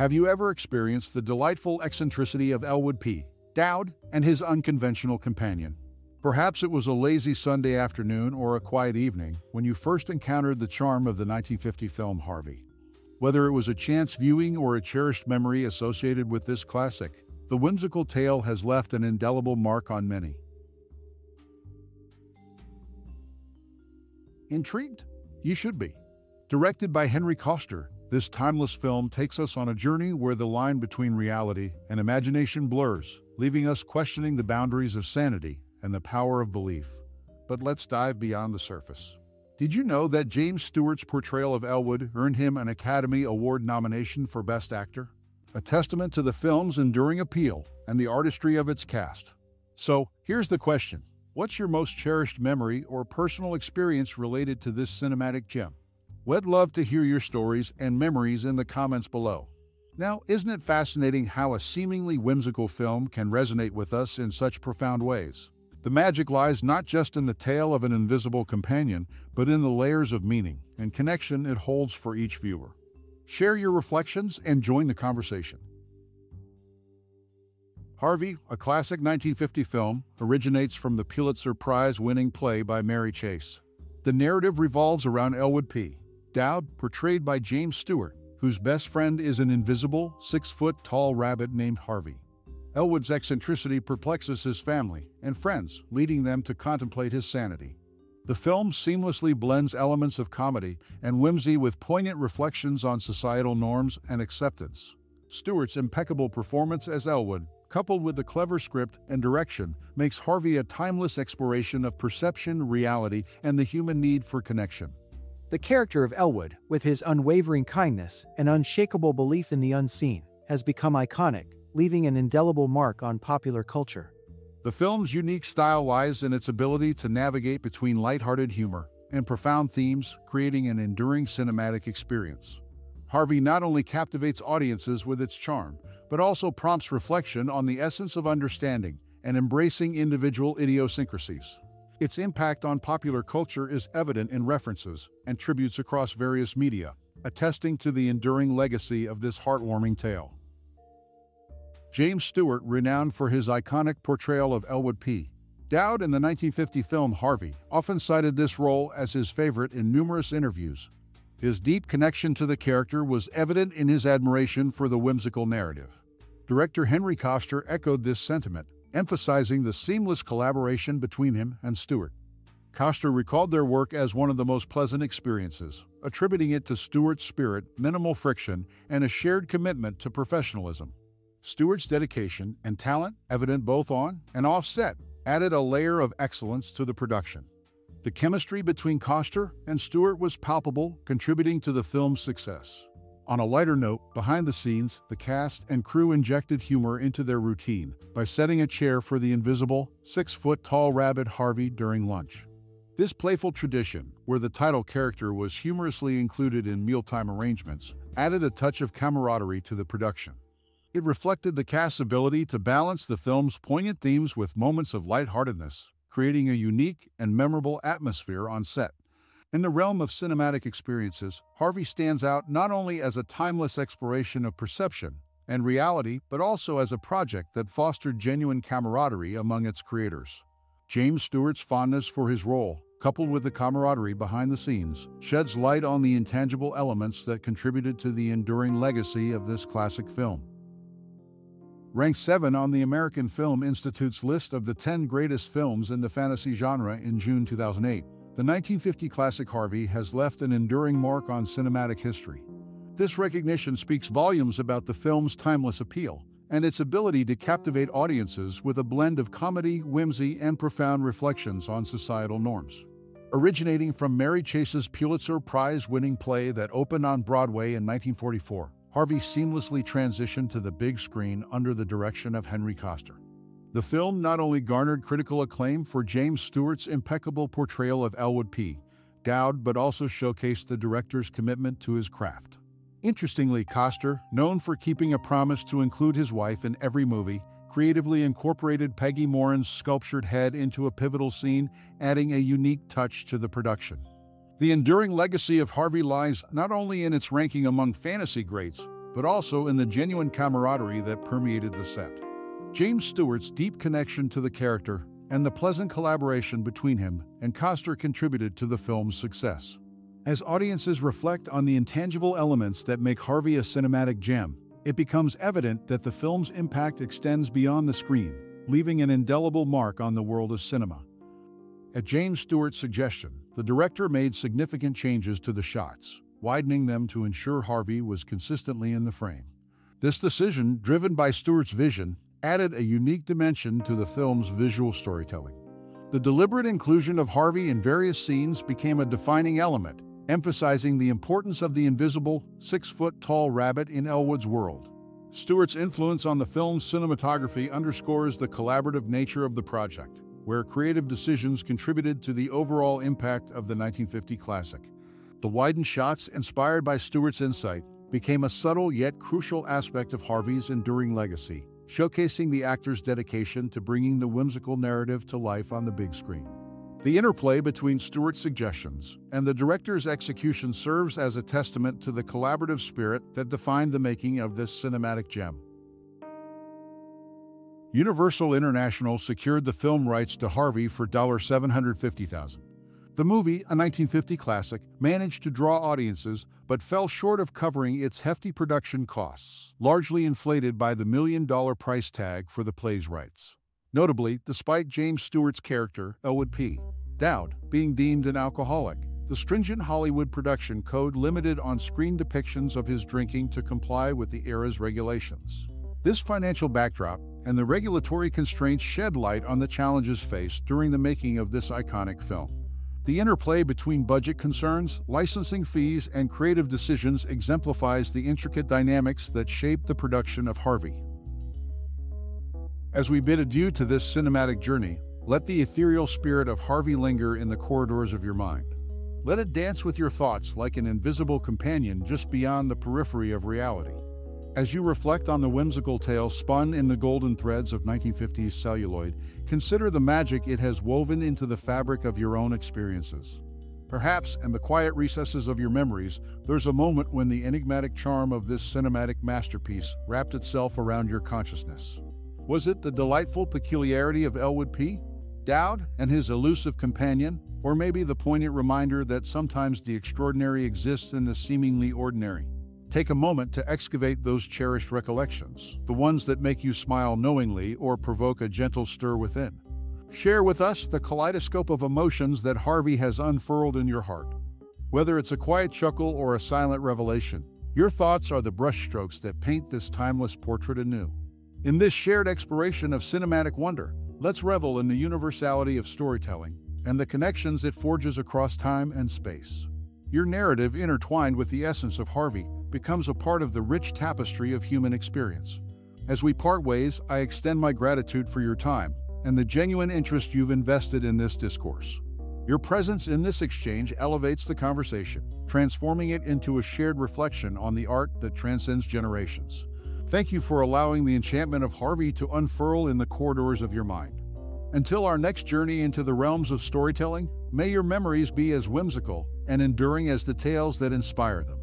Have you ever experienced the delightful eccentricity of Elwood P. Dowd and his unconventional companion? Perhaps it was a lazy Sunday afternoon or a quiet evening when you first encountered the charm of the 1950 film Harvey. Whether it was a chance viewing or a cherished memory associated with this classic, the whimsical tale has left an indelible mark on many. Intrigued? You should be. Directed by Henry Koster, this timeless film takes us on a journey where the line between reality and imagination blurs, leaving us questioning the boundaries of sanity and the power of belief. But let's dive beyond the surface. Did you know that James Stewart's portrayal of Elwood earned him an Academy Award nomination for Best Actor? A testament to the film's enduring appeal and the artistry of its cast. So, here's the question What's your most cherished memory or personal experience related to this cinematic gem? We'd love to hear your stories and memories in the comments below. Now, isn't it fascinating how a seemingly whimsical film can resonate with us in such profound ways? The magic lies not just in the tale of an invisible companion, but in the layers of meaning and connection it holds for each viewer. Share your reflections and join the conversation. Harvey, a classic 1950 film, originates from the Pulitzer Prize winning play by Mary Chase. The narrative revolves around Elwood P. Dowd, portrayed by James Stewart, whose best friend is an invisible, six foot tall rabbit named Harvey. Elwood's eccentricity perplexes his family and friends, leading them to contemplate his sanity. The film seamlessly blends elements of comedy and whimsy with poignant reflections on societal norms and acceptance. Stewart's impeccable performance as Elwood, coupled with the clever script and direction, makes Harvey a timeless exploration of perception, reality, and the human need for connection. The character of Elwood, with his unwavering kindness and unshakable belief in the unseen, has become iconic, leaving an indelible mark on popular culture. The film's unique style lies in its ability to navigate between lighthearted humor and profound themes, creating an enduring cinematic experience. Harvey not only captivates audiences with its charm, but also prompts reflection on the essence of understanding and embracing individual idiosyncrasies. Its impact on popular culture is evident in references and tributes across various media, attesting to the enduring legacy of this heartwarming tale. James Stewart, renowned for his iconic portrayal of Elwood P. Dowd in the 1950 film Harvey, often cited this role as his favorite in numerous interviews. His deep connection to the character was evident in his admiration for the whimsical narrative. Director Henry Koster echoed this sentiment, emphasizing the seamless collaboration between him and Stewart. Koster recalled their work as one of the most pleasant experiences, attributing it to Stewart's spirit, minimal friction, and a shared commitment to professionalism. Stewart's dedication and talent, evident both on and off set, added a layer of excellence to the production. The chemistry between Koster and Stewart was palpable, contributing to the film's success. On a lighter note, behind the scenes, the cast and crew injected humor into their routine by setting a chair for the invisible, six foot tall rabbit Harvey during lunch. This playful tradition, where the title character was humorously included in mealtime arrangements, added a touch of camaraderie to the production. It reflected the cast's ability to balance the film's poignant themes with moments of lightheartedness, creating a unique and memorable atmosphere on set. In the realm of cinematic experiences, Harvey stands out not only as a timeless exploration of perception and reality, but also as a project that fostered genuine camaraderie among its creators. James Stewart's fondness for his role, coupled with the camaraderie behind the scenes, sheds light on the intangible elements that contributed to the enduring legacy of this classic film. Ranked 7 on the American Film Institute's list of the 10 greatest films in the fantasy genre in June 2008. The 1950 classic Harvey has left an enduring mark on cinematic history. This recognition speaks volumes about the film's timeless appeal and its ability to captivate audiences with a blend of comedy, whimsy, and profound reflections on societal norms. Originating from Mary Chase's Pulitzer Prize winning play that opened on Broadway in 1944, Harvey seamlessly transitioned to the big screen under the direction of Henry Koster. The film not only garnered critical acclaim for James Stewart's impeccable portrayal of Elwood P. Dowd, but also showcased the director's commitment to his craft. Interestingly, Koster, known for keeping a promise to include his wife in every movie, creatively incorporated Peggy Moran's sculptured head into a pivotal scene, adding a unique touch to the production. The enduring legacy of Harvey lies not only in its ranking among fantasy greats, but also in the genuine camaraderie that permeated the set. James Stewart's deep connection to the character and the pleasant collaboration between him and Koster contributed to the film's success. As audiences reflect on the intangible elements that make Harvey a cinematic gem, it becomes evident that the film's impact extends beyond the screen, leaving an indelible mark on the world of cinema. At James Stewart's suggestion, the director made significant changes to the shots, widening them to ensure Harvey was consistently in the frame. This decision, driven by Stewart's vision, added a unique dimension to the film's visual storytelling. The deliberate inclusion of Harvey in various scenes became a defining element, emphasizing the importance of the invisible, six-foot-tall rabbit in Elwood's world. Stewart's influence on the film's cinematography underscores the collaborative nature of the project, where creative decisions contributed to the overall impact of the 1950 classic. The widened shots, inspired by Stewart's insight, became a subtle yet crucial aspect of Harvey's enduring legacy, showcasing the actor's dedication to bringing the whimsical narrative to life on the big screen. The interplay between Stewart's suggestions and the director's execution serves as a testament to the collaborative spirit that defined the making of this cinematic gem. Universal International secured the film rights to Harvey for $750,000. The movie, a 1950 classic, managed to draw audiences but fell short of covering its hefty production costs, largely inflated by the million dollar price tag for the play's rights. Notably, despite James Stewart's character, Elwood P. Dowd, being deemed an alcoholic, the stringent Hollywood production code limited on screen depictions of his drinking to comply with the era's regulations. This financial backdrop and the regulatory constraints shed light on the challenges faced during the making of this iconic film. The interplay between budget concerns, licensing fees, and creative decisions exemplifies the intricate dynamics that shape the production of Harvey. As we bid adieu to this cinematic journey, let the ethereal spirit of Harvey linger in the corridors of your mind. Let it dance with your thoughts like an invisible companion just beyond the periphery of reality. As you reflect on the whimsical tale spun in the golden threads of 1950s celluloid, consider the magic it has woven into the fabric of your own experiences. Perhaps, in the quiet recesses of your memories, there's a moment when the enigmatic charm of this cinematic masterpiece wrapped itself around your consciousness. Was it the delightful peculiarity of Elwood P. Dowd and his elusive companion, or maybe the poignant reminder that sometimes the extraordinary exists in the seemingly ordinary? Take a moment to excavate those cherished recollections, the ones that make you smile knowingly or provoke a gentle stir within. Share with us the kaleidoscope of emotions that Harvey has unfurled in your heart. Whether it's a quiet chuckle or a silent revelation, your thoughts are the brushstrokes that paint this timeless portrait anew. In this shared exploration of cinematic wonder, let's revel in the universality of storytelling and the connections it forges across time and space. Your narrative, intertwined with the essence of Harvey, becomes a part of the rich tapestry of human experience. As we part ways, I extend my gratitude for your time and the genuine interest you've invested in this discourse. Your presence in this exchange elevates the conversation, transforming it into a shared reflection on the art that transcends generations. Thank you for allowing the enchantment of Harvey to unfurl in the corridors of your mind. Until our next journey into the realms of storytelling, may your memories be as whimsical and enduring as the tales that inspire them.